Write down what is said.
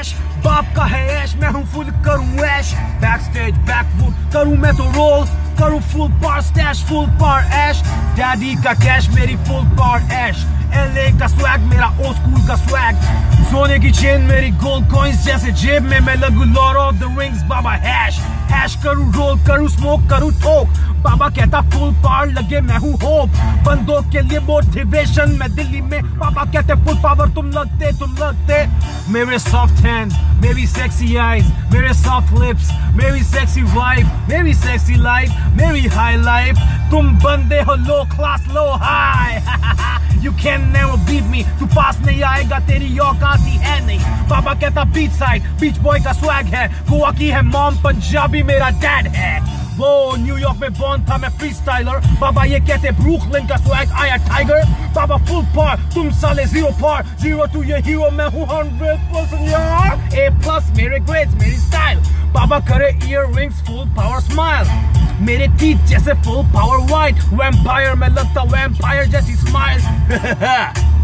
ऐश, बाप का है ऐश, मैं हूँ फुल करूँ ऐश। बैक स्टेज बैकवुड करूँ मैं तो रोल करूँ फुल पार स्टैश फुल पार ऐश। डैडी का कैश मेरी फुल पार ऐश। एलए स्वैग मेरा ओल्ड स्कूल का स्वैग सोने की चेन मेरी गोल्ड कॉइंस जैसे जेब में मैं लगू लॉर्ड ऑफ़ द रिंग्स बाबा हैश हैश करूँ रोल करूँ स्मोक करूँ ठोक बाबा कहता फुल पावर लगे, मैं हूँ होप बंदों के लिए मोटिवेशन मैं दिल्ली में बाबा कहते फुल पावर तुम लगते तुम लगते. मेरे सॉफ्ट हैंड्स मेरी सेक्सी आईज मेरे सॉफ्ट लिप्स मेरी सेक्सी वाइफ मेरी सेक्सी लाइफ मेरी हाई लाइफ तुम बंदे हो low class low high you can never beat me तू पास नहीं आएगा तेरी औकात ही है नहीं बाबा कहता बीच साइड बीच बॉय का स्वैग है गोवा की है मॉम पंजाबी मेरा डैड है वो न्यूयॉर्क में बॉर्न था मैं फ्री स्टाइलर बाबा ये कहते ब्रुकलिन का स्वैग आया टाइगर बाबा फुल पार तुम साले ज़ीरो पार ज़ीरो टू ये हीरो मैं हूँ हंड्रेड परसेंट यार ए प्लस मेरे ग्रेड्स मेरी बाबा करे earrings full power smile मेरे टीथ जैसे फुल पावर वाइट वैम्पायर में लगता वैम्पायर जैसी स्माइल